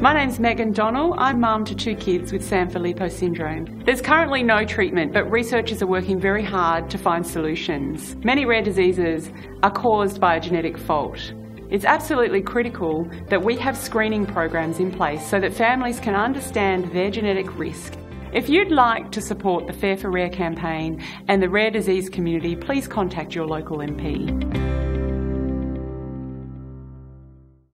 My name's Megan Donnell. I'm mum to two kids with Sanfilippo syndrome. There's currently no treatment, but researchers are working very hard to find solutions. Many rare diseases are caused by a genetic fault. It's absolutely critical that we have screening programs in place so that families can understand their genetic risk. If you'd like to support the Fair for Rare campaign and the rare disease community, please contact your local MP.